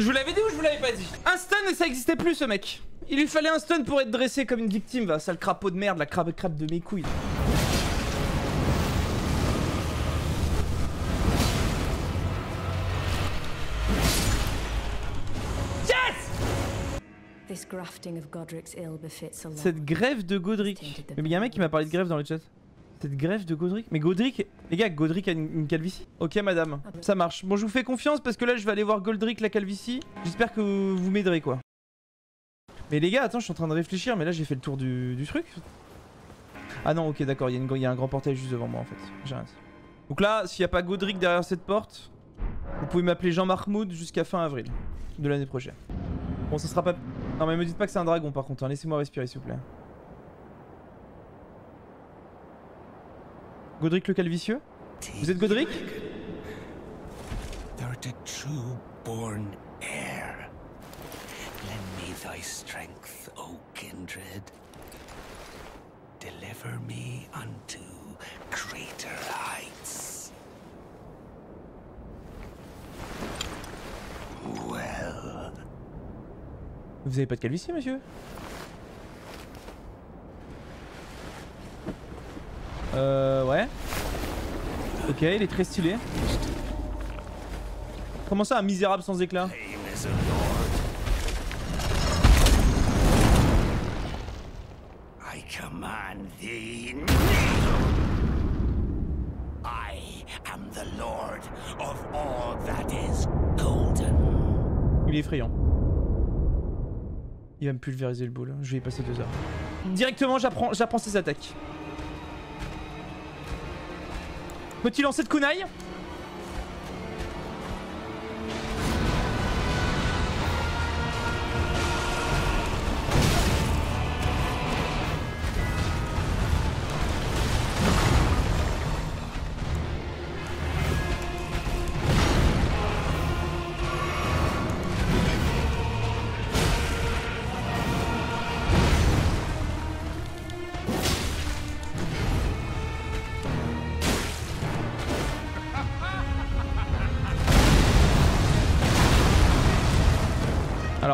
Je vous l'avais dit ou je vous l'avais pas dit Un stun et ça existait plus ce mec Il lui fallait un stun pour être dressé comme une victime, va, sale crapaud de merde, la crabe crabe de mes couilles. Cette grève de Godric. Mais il y a un mec qui m'a parlé de grève dans le chat. Cette grève de Godric Mais Godric, les gars, Godric a une, calvitie Ok madame, ça marche. Bon je vous fais confiance parce que là je vais aller voir Godric la calvitie. J'espère que vous, m'aiderez quoi. Mais les gars, attends, je suis en train de réfléchir, mais là j'ai fait le tour du, truc. Ah non, ok d'accord, il y, a un grand portail juste devant moi en fait. J'ai rien Donc là, s'il n'y a pas Godric derrière cette porte, vous pouvez m'appeler Jean Mahmoud jusqu'à fin avril de l'année prochaine. Bon, ça sera pas... Non mais me dites pas que c'est un dragon par contre, hein. laissez-moi respirer s'il vous plaît. Godric le Calvicieux? Vous êtes Godric? True born heir. Lend me thy strength, O kindred. Deliver me unto greater heights. Well. Vous avez pas de calvitie, monsieur? Euh, ouais. Ok, il est très stylé. Comment ça, un misérable sans éclat Il est effrayant. Il va me pulvériser le boule. Je vais y passer deux heures. Directement, j'apprends ses attaques. Peut-il lancer de kunai?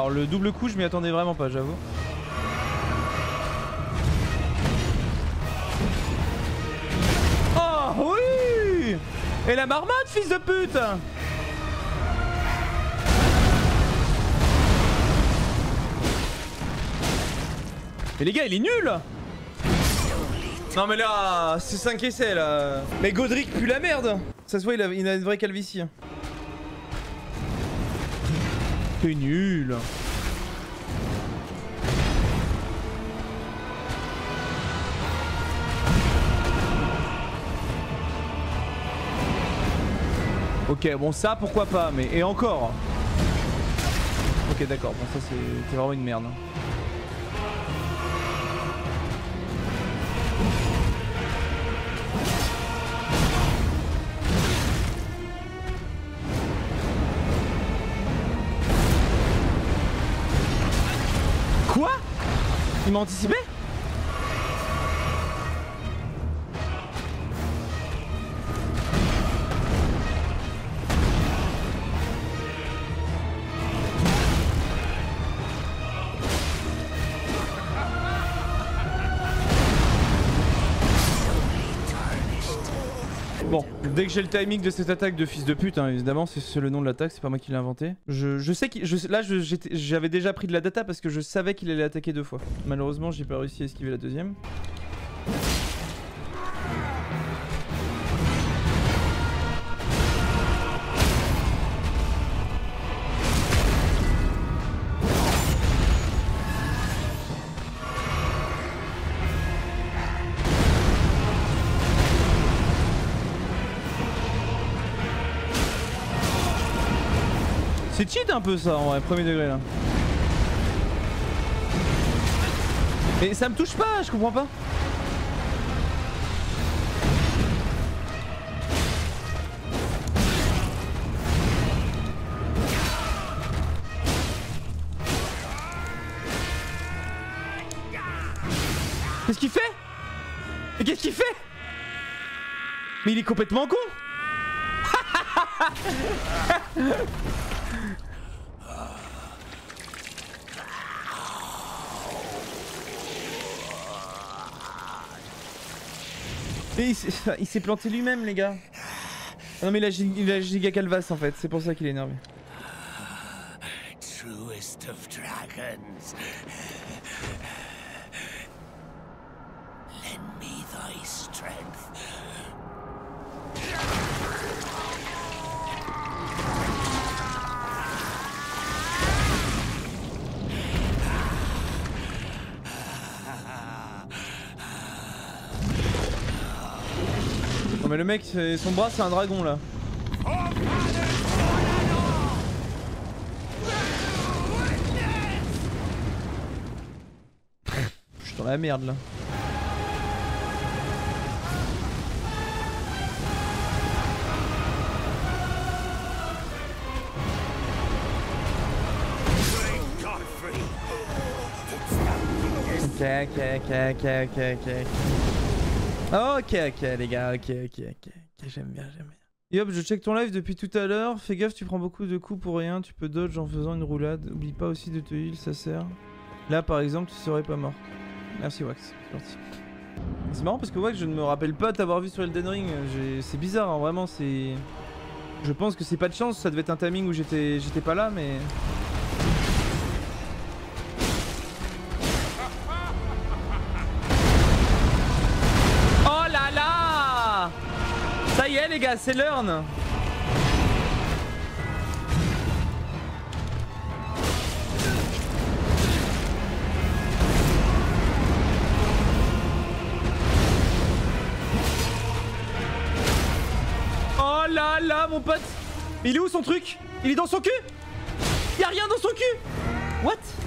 Alors le double coup je m'y attendais vraiment pas j'avoue. Oh oui! Et la marmotte fils de pute! Mais les gars il est nul! Non mais là c'est 5 essais là. Mais Godric pue la merde! Ça se voit il a, il a une vraie calvitie T'es nul. Ok, bon ça pourquoi pas, mais et encore. Ok d'accord, bon ça c'est vraiment une merde. Hein. Que j'ai le timing de cette attaque de fils de pute, hein, évidemment, c'est le nom de l'attaque, c'est pas moi qui l'ai inventé. Je, sais que là, j'avais déjà pris de la data parce que je savais qu'il allait attaquer deux fois. Malheureusement, j'ai pas réussi à esquiver la deuxième. Un peu ça en vrai, premier degré là. Mais ça me touche pas, je comprends pas. Qu'est-ce qu'il fait? Mais qu'est-ce qu'il fait? Mais il est complètement con Il s'est planté lui-même, les gars. non, mais il a, giga calvas en fait, c'est pour ça qu'il est énervé. Of dragons. Lend me thy strength. Non le mec, son bras c'est un dragon là. Je suis dans la merde là. Ok, ok, ok, ok, ok, ok. Ok, ok, les gars, ok, ok, ok. j'aime bien, j'aime bien. Yop, je check ton live depuis tout à l'heure. Fais gaffe, tu prends beaucoup de coups pour rien. Tu peux dodge en faisant une roulade. Oublie pas aussi de te heal, ça sert. Là, par exemple, tu serais pas mort. Merci, Wax. C'est marrant parce que Wax, je ne me rappelle pas t'avoir vu sur Elden Ring. C'est bizarre, hein, vraiment, c'est... Je pense que c'est pas de chance, ça devait être un timing où j'étais pas là, mais... c'est l'urne Oh là là mon pote. Il est où son truc? Il est dans son cul? Y'a rien dans son cul? What?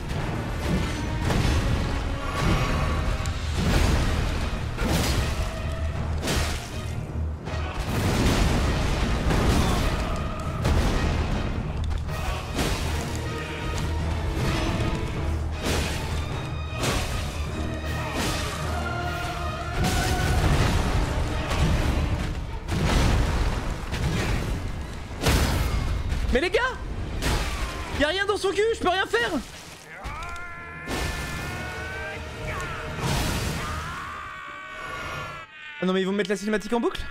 Son cul, je peux rien faire. Ah non mais ils vont mettre la cinématique en boucle?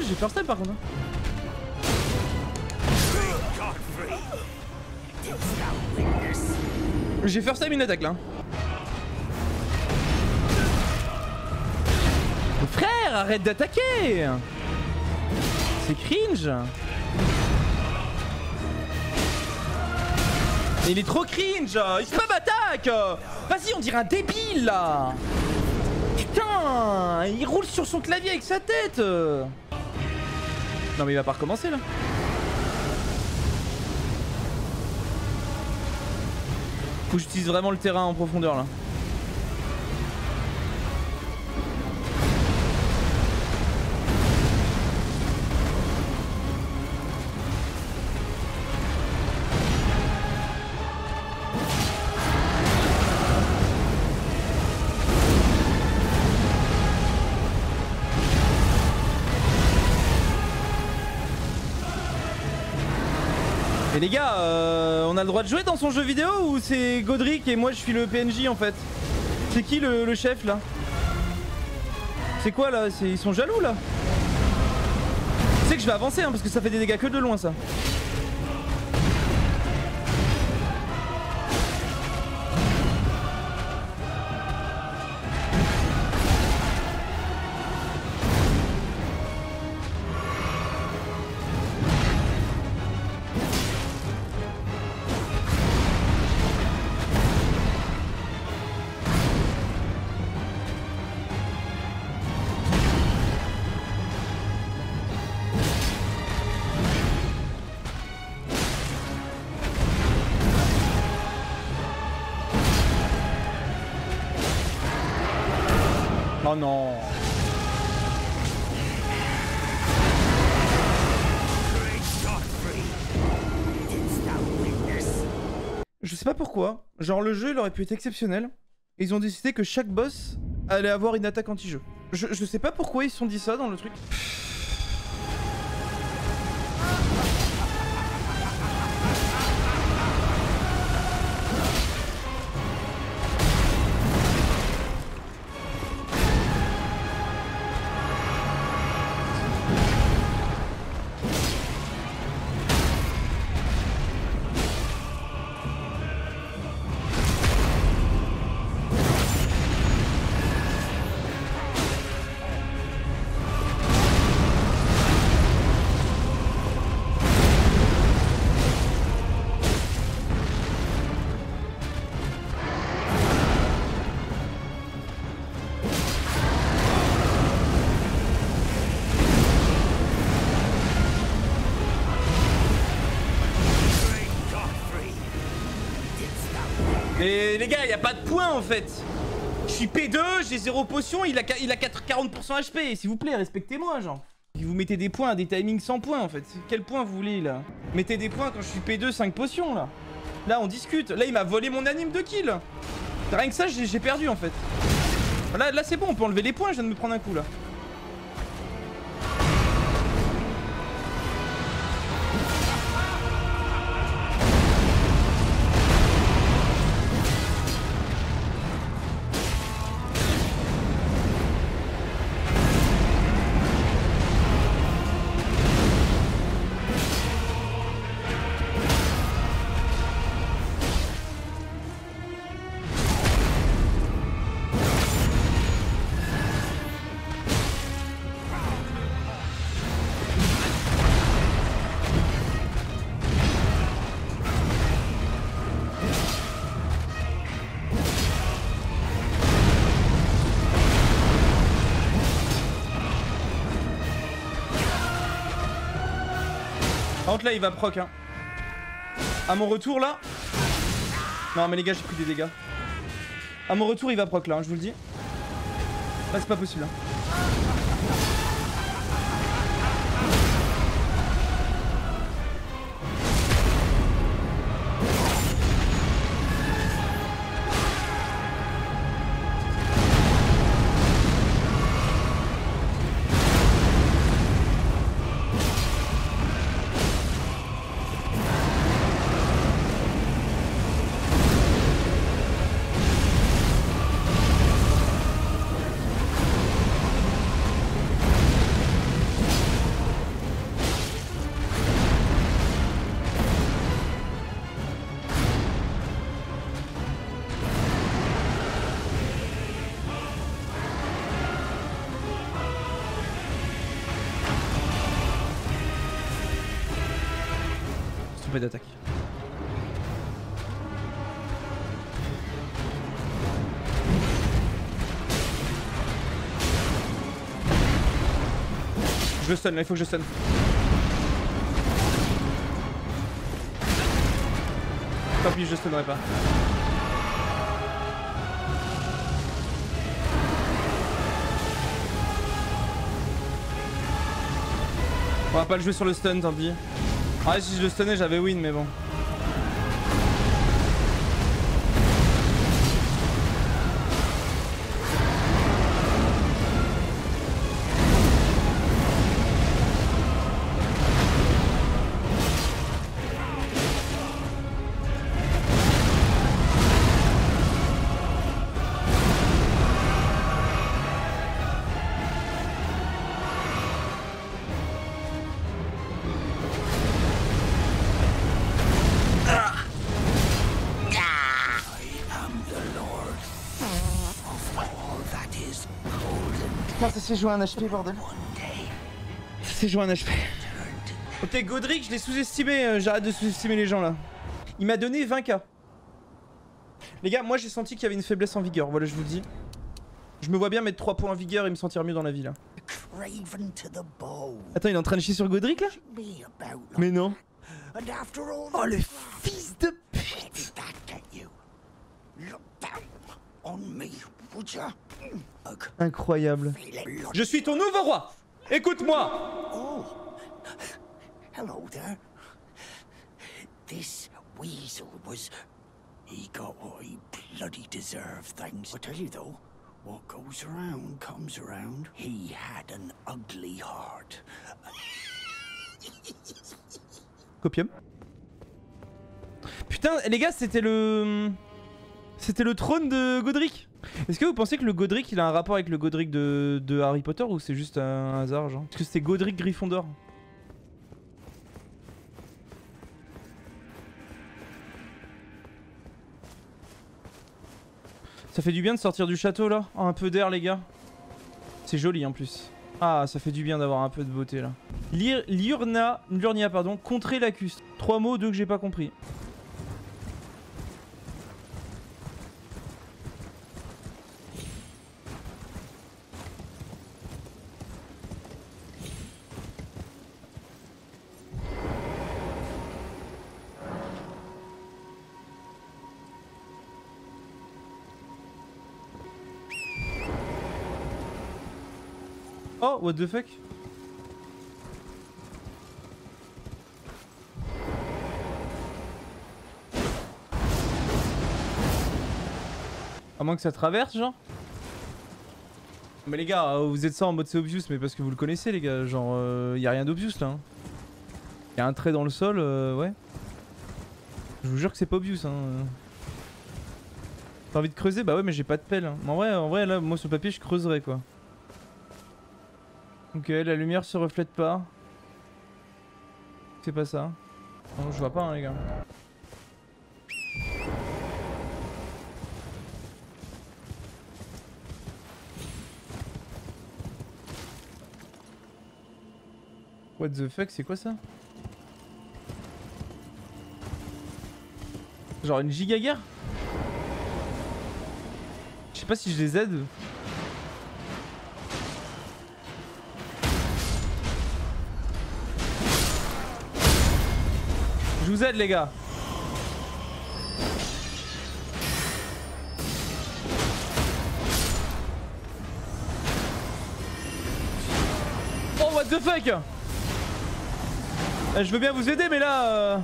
J'ai first time par contre. Hein. J'ai first time une attaque là. Frère, arrête d'attaquer C'est cringe Il est trop cringe Il se m'attaque Vas-y, on dirait un débile là Putain Il roule sur son clavier avec sa tête Non mais il va pas recommencer là Faut que j'utilise vraiment le terrain en profondeur là. Jouer dans son jeu vidéo ou c'est Godric et moi je suis le PNJ en fait? C'est qui le, chef là? C'est quoi là? Ils sont jaloux là? Tu sais que je vais avancer hein, parce que ça fait des dégâts que de loin ça. Non Je sais pas pourquoi, genre le jeu il aurait pu être exceptionnel. Ils ont décidé que chaque boss allait avoir une attaque anti-jeu. Je, je sais pas pourquoi ils se sont dit ça dans le truc. Les gars, y a pas de points en fait. Je suis P2, j'ai 0 potion, il a, il a 4, 40% HP. S'il vous plaît, respectez-moi, genre. Vous mettez des points, des timings sans points en fait. Quel point vous voulez là? Mettez des points quand je suis P2, 5 potions là. Là, on discute. Là, il m'a volé mon anime de kill. Rien que ça, j'ai perdu en fait. Là, là c'est bon, on peut enlever les points, je viens de me prendre un coup là. Là il va proc hein. À mon retour là. Non mais les gars j'ai pris des dégâts. À mon retour il va proc là, hein, je vous le dis. C'est pas possible. Hein. D'attaque. Je stun là, il faut que je stun. Tant pis, je stunnerai pas. On va pas le jouer sur le stun, tant pis. Ah si je le stunnais j'avais win mais bon. S'est joué un HP, bordel. Ça s'est joué un HP. Ok, Godric, je l'ai sous-estimé. euh, J'arrête de sous-estimer les gens là. Il m'a donné 20k. Les gars, moi j'ai senti qu'il y avait une faiblesse en vigueur. Voilà, je vous le dis. Je me vois bien mettre 3 points en vigueur et me sentir mieux dans la vie là. Attends, il est en train de chier sur Godric là? Mais non. Oh le fils de pute Incroyable. Je suis ton nouveau roi Écoute-moi Oh Hello there. This weasel was. He got what he bloody deserved, thanks. I tell you though, what goes around comes around. He had an ugly heart. Copium. Putain, les gars, c'était le... C'était le trône de Godric Est-ce que vous pensez que le Godric, il a un rapport avec le Godric de, Harry Potter ou c'est juste un hasard, genre? Est-ce que c'était Godric Gryffondor? Ça fait du bien de sortir du château, là Un peu d'air, les gars. C'est joli, en plus. Ah, ça fait du bien d'avoir un peu de beauté, là. Liurna... Liurnia, pardon. Contrer Lacus. Trois mots, deux que j'ai pas compris. What the fuck? À moins que ça traverse, genre Mais les gars, euh, vous êtes ça en mode c'est obvious, mais parce que vous le connaissez, les gars. Genre, euh, y a rien d'obvious là. Hein. Y a un trait dans le sol, euh, ouais. Je vous jure que c'est pas obvious, hein. T'as envie de creuser? Bah ouais, mais j'ai pas de pelle. Hein. En vrai, en vrai, là, moi, ce papier, je creuserais, quoi. Ok, la lumière se reflète pas. C'est pas ça. Non, je vois pas, hein, les gars. What the fuck, c'est quoi ça? Genre une giga guerre? Je sais pas si je les aide. Vous aide les gars. Oh what the fuck? Eh, Je veux bien vous aider mais là... Euh...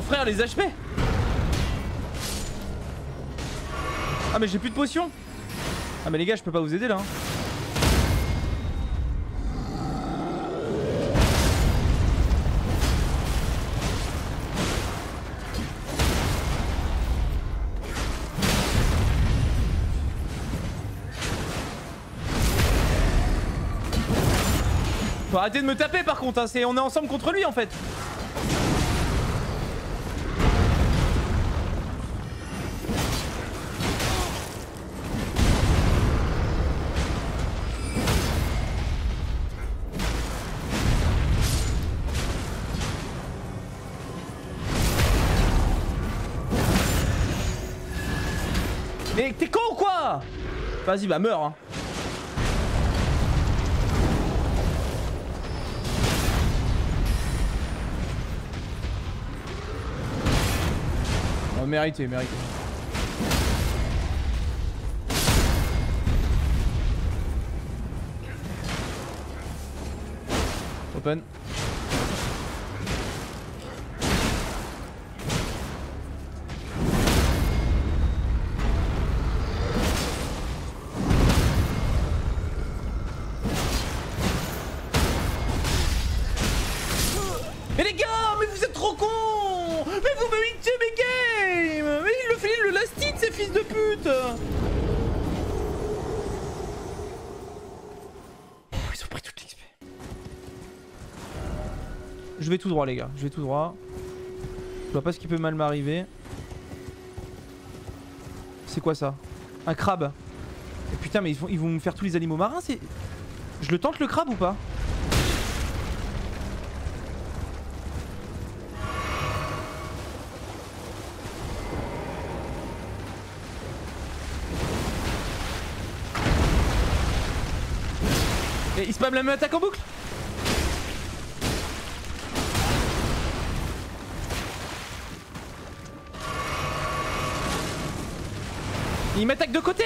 frère les HP Ah mais j'ai plus de potions Ah mais les gars je peux pas vous aider là hein. Faut arrêter de me taper par contre, hein. on est ensemble contre lui en fait Vas-y, bah meurs hein. Oh, mérité, mérité. Open. Mais vous me hitez mes games Mais il le fait le last hit, ces fils de pute Ils ont pris toute l'XP. Je vais tout droit les gars, je vais tout droit. Je vois pas ce qui peut mal m'arriver. C'est quoi ça? Un crabe Putain mais ils vont, ils vont me faire tous les animaux marins. Je le tente le crabe ou pas? Il spam la même attaque en boucle. Il m'attaque de côté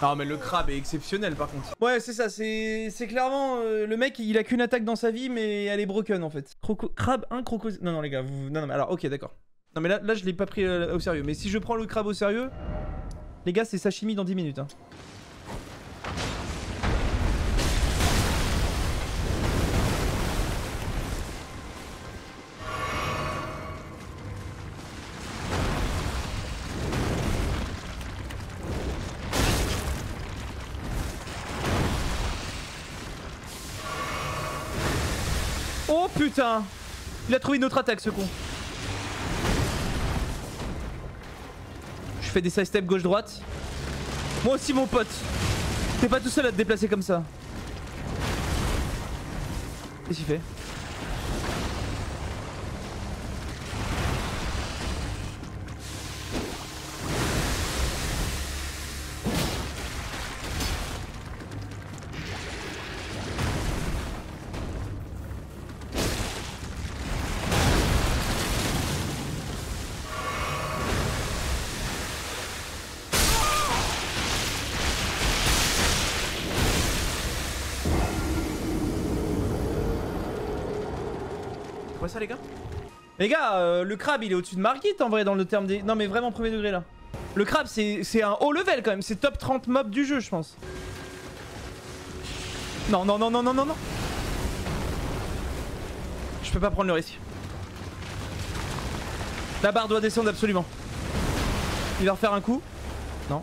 Non mais le crabe est exceptionnel par contre. Ouais c'est ça, c'est clairement euh, le mec il a qu'une attaque dans sa vie mais elle est broken en fait. Croco crabe, un croco... Non non les gars, vous... non non mais alors ok d'accord. Non mais là, là je l'ai pas pris euh, au sérieux. Mais si je prends le crabe au sérieux, les gars c'est sashimi dans 10 minutes. Hein. Il a trouvé une autre attaque ce con. Je fais des side step gauche-droite. Moi aussi mon pote. T'es pas tout seul à te déplacer comme ça. Qu'est-ce qu'il fait? Ça les gars? Les gars, euh, le crabe il est au-dessus de Margit en vrai dans le terme des... Non mais vraiment premier degré là. Le crabe c'est un haut level quand même, c'est top 30 mob du jeu je pense. Non, non, non, non, non, non, non. Je peux pas prendre le risque. La barre doit descendre absolument. Il va refaire un coup. Non.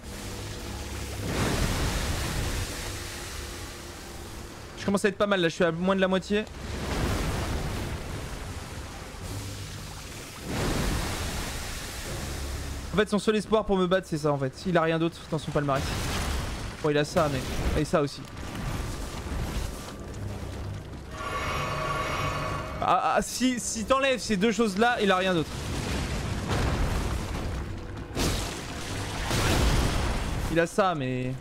Je commence à être pas mal là, je suis à moins de la moitié. En fait, son seul espoir pour me battre, c'est ça en fait. Il a rien d'autre dans son palmarès. Bon, il a ça, mais. Et ça aussi. Ah, ah, si, si t'enlèves ces deux choses là, il a rien d'autre. Il a ça, mais.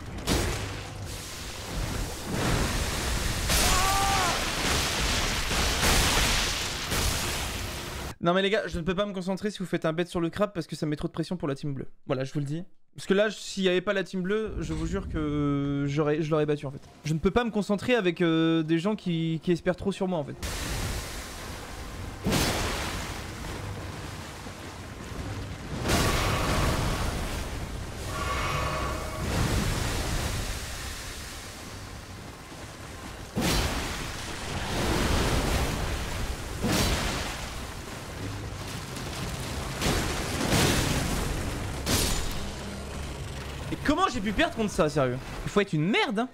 Non mais les gars, je ne peux pas me concentrer si vous faites un bet sur le crabe parce que ça met trop de pression pour la team bleue. Voilà, je vous le dis. Parce que là, s'il n'y avait pas la team bleue, je vous jure que je l'aurais battu en fait. Je ne peux pas me concentrer avec euh, des gens qui, qui espèrent trop sur moi en fait. Contre ça, sérieux Il faut être une merde, hein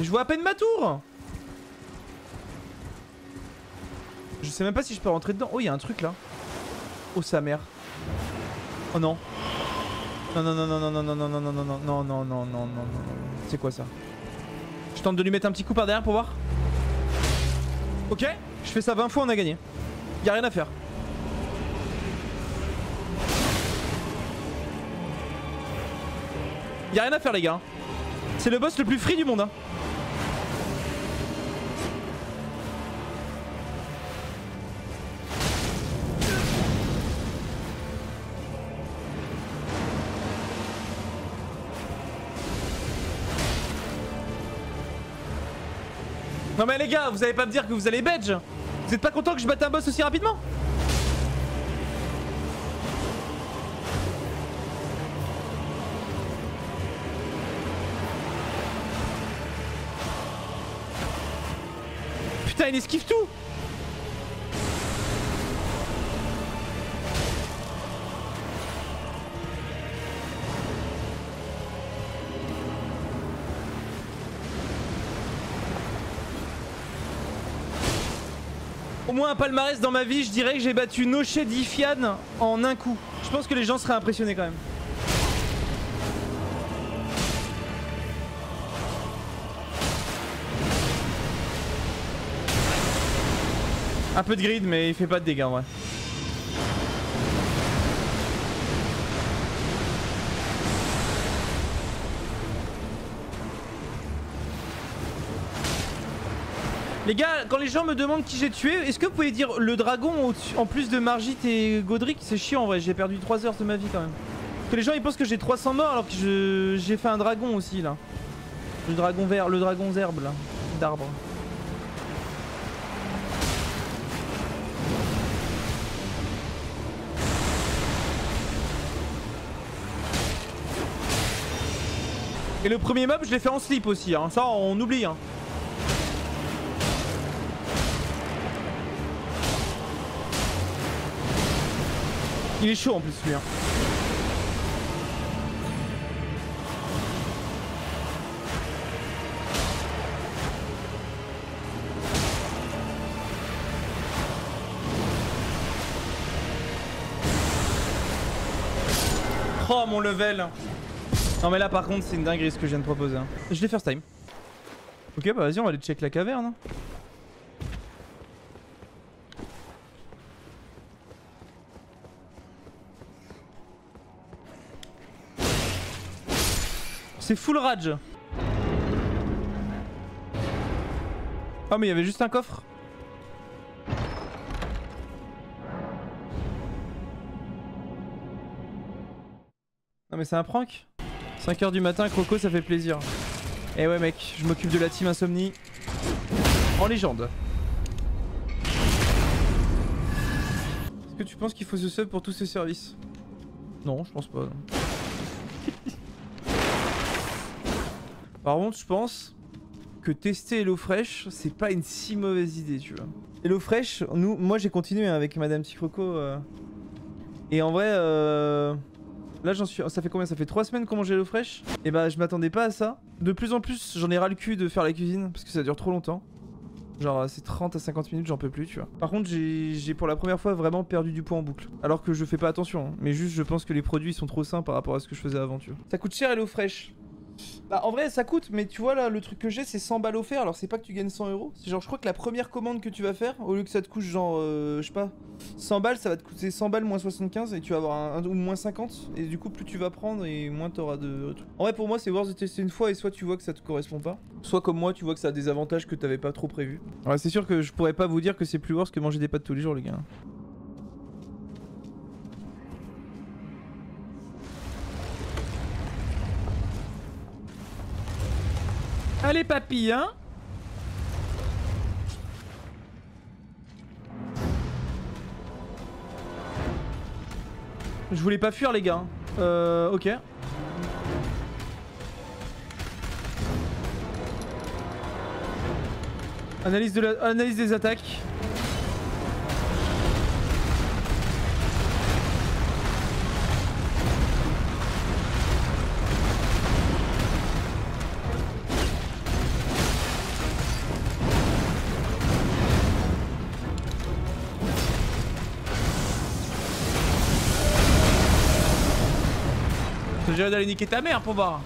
Je vois à peine ma tour Je sais même pas si je peux rentrer dedans. Oh, il y a un truc là. Oh, sa mère. Oh non. Non, non, non, non, non, non, non, non, non, non, non, non, non, non, non, non, non, C'est quoi ça Je tente de lui mettre un petit coup par derrière pour voir. Ok, je fais ça 20 fois, on a gagné. Y a rien à faire. Y'a rien à faire les gars. C'est le boss le plus free du monde. Hein. Non mais les gars, vous allez pas me dire que vous allez badge Vous êtes pas content que je batte un boss aussi rapidement? Il esquive tout Au moins un palmarès dans ma vie, je dirais que j'ai battu Noche Difian en un coup. Je pense que les gens seraient impressionnés quand même. Un peu de grid, mais il fait pas de dégâts en vrai. Les gars, quand les gens me demandent qui j'ai tué, est-ce que vous pouvez dire le dragon en plus de Margit et Godric? C'est chiant en vrai, j'ai perdu 3 heures de ma vie quand même. Parce que les gens ils pensent que j'ai 300 morts alors que j'ai fait un dragon aussi là. Le dragon vert, le dragon zerbe là, d'arbre. Et le premier mob je l'ai fait en slip aussi, hein. ça on oublie. Hein. Il est chaud en plus lui. Hein. Oh mon level Non mais là par contre c'est une dinguerie ce que je viens de proposer. Hein. Je l'ai first time. Ok bah vas-y on va aller check la caverne. Hein. C'est full rage. Oh mais il y avait juste un coffre. Non mais c'est un prank 5h du matin, Croco, ça fait plaisir. Eh ouais mec, je m'occupe de la team Insomnie. En légende. Est-ce que tu penses qu'il faut se sub pour tous ces services? Non, je pense pas. Par contre, je pense que tester HelloFresh, c'est pas une si mauvaise idée, tu vois. HelloFresh, nous, moi j'ai continué avec Madame Ticroco. Euh, et en vrai, euh, là j'en suis. Ça fait combien? Ça fait 3 semaines qu'on mange HelloFresh. Et bah, je m'attendais pas à ça. De plus en plus, j'en ai ras le cul de faire la cuisine parce que ça dure trop longtemps. Genre c'est 30 à 50 minutes, j'en peux plus, tu vois. Par contre, j'ai pour la première fois vraiment perdu du poids en boucle. Alors que je fais pas attention, hein. mais juste je pense que les produits sont trop sains par rapport à ce que je faisais avant, tu vois. Ça coûte cher HelloFresh. Bah en vrai ça coûte mais tu vois là le truc que j'ai c'est 100 balles offerts alors c'est pas que tu gagnes 100 euros. C'est genre je crois que la première commande que tu vas faire au lieu que ça te coûte genre euh, je sais pas 100 balles ça va te coûter 100 balles moins 75 et tu vas avoir un, ou moins 50 Et du coup plus tu vas prendre et moins t'auras de trucs. En vrai pour moi c'est worth de tester une fois et soit tu vois que ça te correspond pas Soit comme moi tu vois que ça a des avantages que t'avais pas trop prévu. Ouais c'est sûr que je pourrais pas vous dire que c'est plus worth que manger des pâtes tous les jours les gars Allez papy, hein Je voulais pas fuir les gars. Euh, ok. Analyse, de la... Analyse des attaques. J'irai d'aller niquer ta mère pour voir.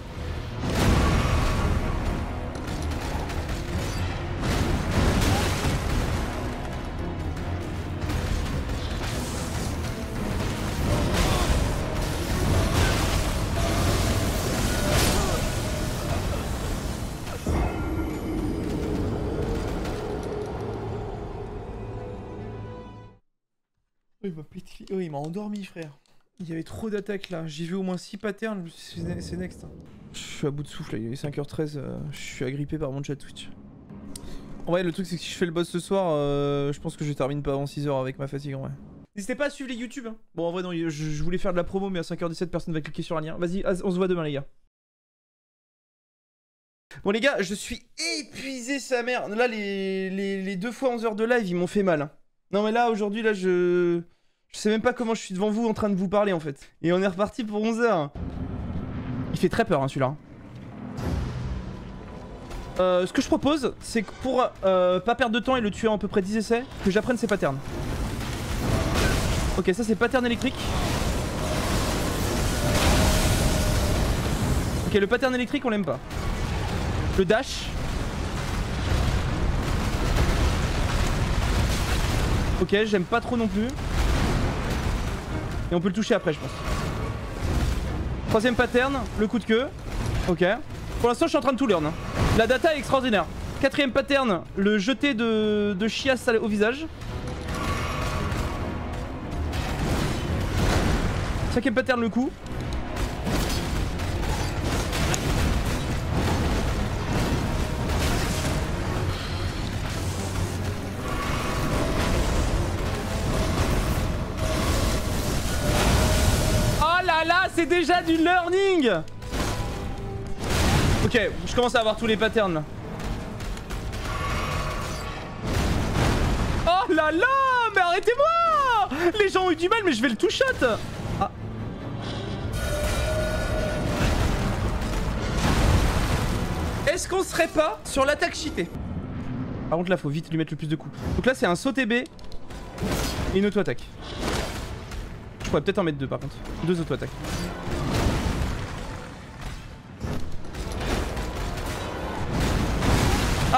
Oh. Oh, il m'a endormi, frère. Il y avait trop d'attaques là, j'ai vu au moins 6 patterns, c'est next. Je suis à bout de souffle il est 5h13, euh, je suis agrippé par mon chat Twitch. En vrai le truc c'est que si je fais le boss ce soir, euh, je pense que je termine pas avant 6h avec ma fatigue en vrai. N'hésitez pas à suivre les YouTube hein. Bon en vrai non, je, voulais faire de la promo mais à 5h17 personne va cliquer sur un lien. Vas-y, on se voit demain les gars. Bon les gars, je suis épuisé sa mère. Là les, les, deux fois 11h de live ils m'ont fait mal. Hein. Non mais là aujourd'hui là je... Je sais même pas comment je suis devant vous en train de vous parler en fait. Et on est reparti pour 11h. Il fait très peur hein, celui-là. Euh, ce que je propose, c'est que pour euh, pas perdre de temps et le tuer en à peu près 10 essais, que j'apprenne ses patterns. Ok, ça c'est pattern électrique. Ok, le pattern électrique on l'aime pas. Le dash. Ok, j'aime pas trop non plus. Et on peut le toucher après, je pense. Troisième pattern, le coup de queue. Ok. Pour l'instant, je suis en train de tout learn. hein. La data est extraordinaire. Quatrième pattern, le jeté de, de chiasse au visage. Cinquième pattern, le coup. C'est déjà du learning Ok, je commence à avoir tous les patterns là. Oh là là Mais arrêtez-moi Les gens ont eu du mal, mais je vais le two-shot Ah. Est-ce qu'on serait pas sur l'attaque cheatée? Par contre là, faut vite lui mettre le plus de coups. Donc là, c'est un saut TB et une auto-attaque. Je pourrais peut-être en mettre deux par contre. Deux auto-attaques.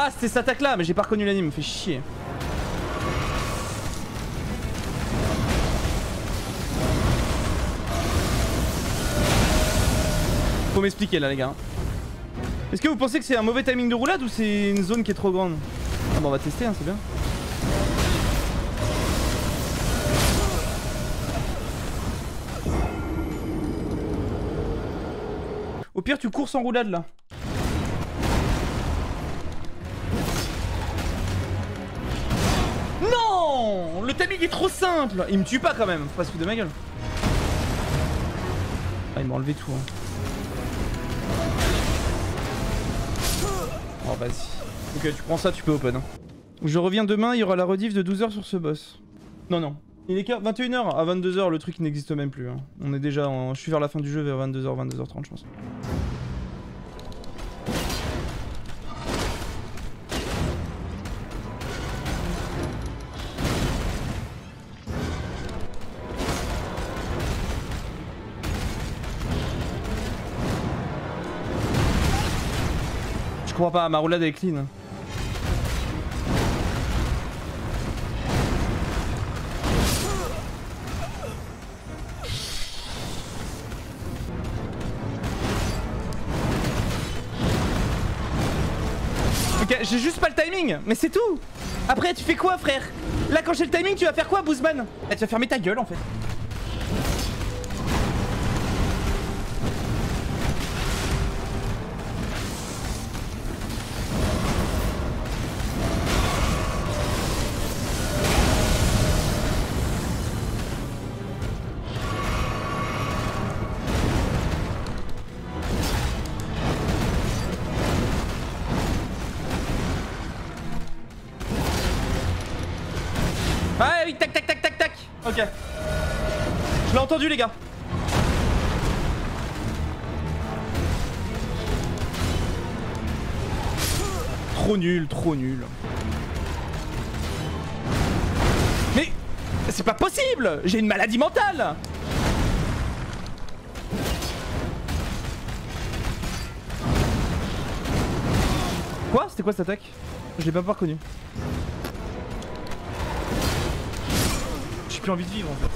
Ah, c'était cette attaque là, mais j'ai pas reconnu l'anime, me fait chier. Faut m'expliquer là, les gars. Est-ce que vous pensez que c'est un mauvais timing de roulade ou c'est une zone qui est trop grande Ah, bah on va tester, hein, c'est bien. Au pire, tu cours sans roulade là. Timing est trop simple Il me tue pas quand même, faut pas se foutre de ma gueule. Ah, il m'a enlevé tout. Hein. Oh, vas-y. Ok, tu prends ça, tu peux open. hein. Je reviens demain, il y aura la rediff de 12h sur ce boss. Non, non. Il est qu'à 21h. À 22h, le truc n'existe même plus. hein. On est déjà en... Je suis vers la fin du jeu, vers 22h, 22h30, je pense. Ma roulade est clean. Ok, j'ai juste pas le timing, mais c'est tout Après, tu fais quoi, frère? Là, quand j'ai le timing, tu vas faire quoi, Boozman Eh, Tu vas fermer ta gueule, en fait. Trop nul. Mais c'est pas possible J'ai une maladie mentale Quoi? C'était quoi cette attaque? Je l'ai pas reconnu. J'ai plus envie de vivre en fait.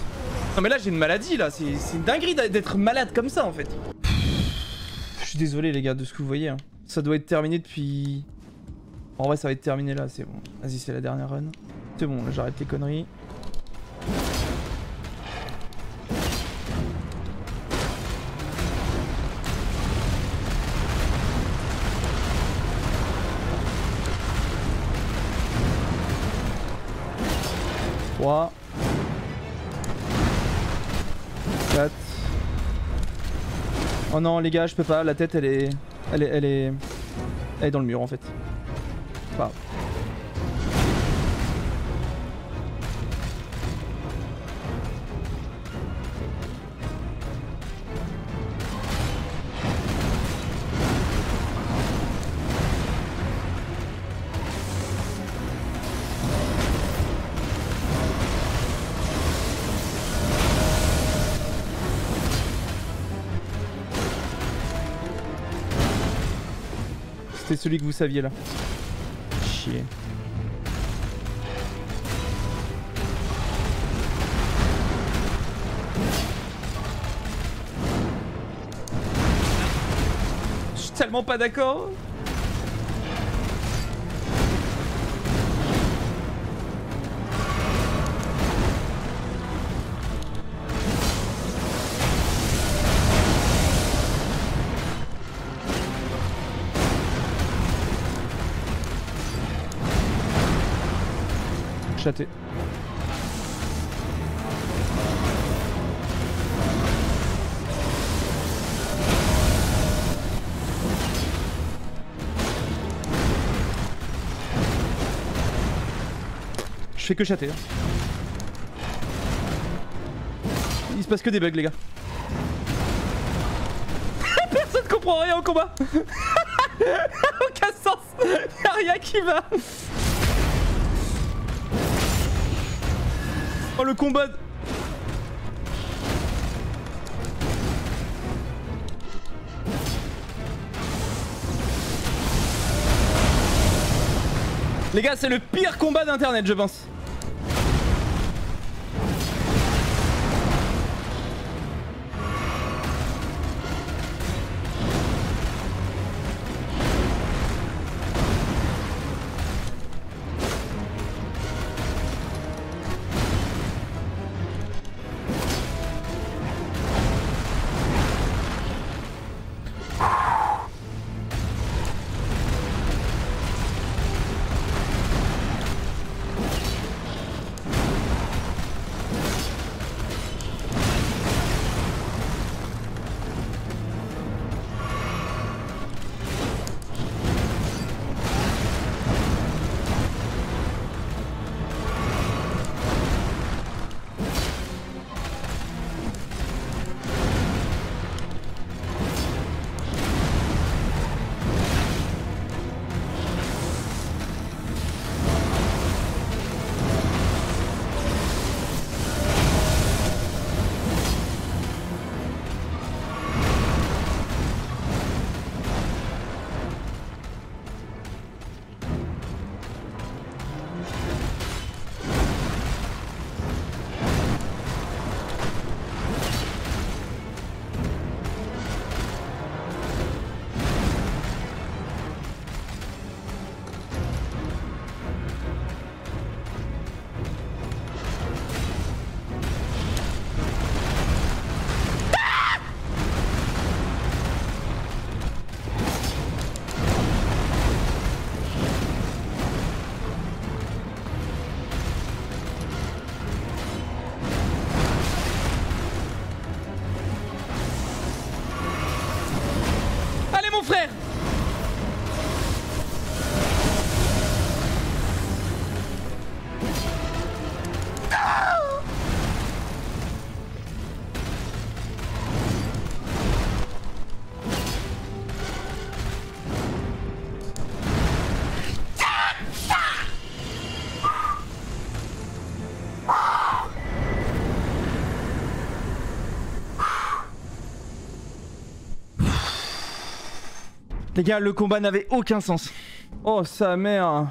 Non mais là j'ai une maladie là, c'est une dinguerie d'être malade comme ça en fait. Je suis désolé les gars de ce que vous voyez. hein. Ça doit être terminé depuis... En vrai ça va être terminé là, c'est bon. Vas-y c'est la dernière run. C'est bon, là j'arrête les conneries. Trois. 4. Oh non les gars, je peux pas, la tête elle est. Elle est. Elle est. Elle est dans le mur en fait. C'était celui que vous saviez là. Je suis tellement pas d'accord. Chaté. Je fais que chatter. hein. Il se passe que des bugs les gars. Personne comprend rien au combat. Aucun sens. Y'a rien qui va. Oh le combat Les gars, c'est le pire combat d'internet, je pense. Les gars, le combat n'avait aucun sens. Oh sa mère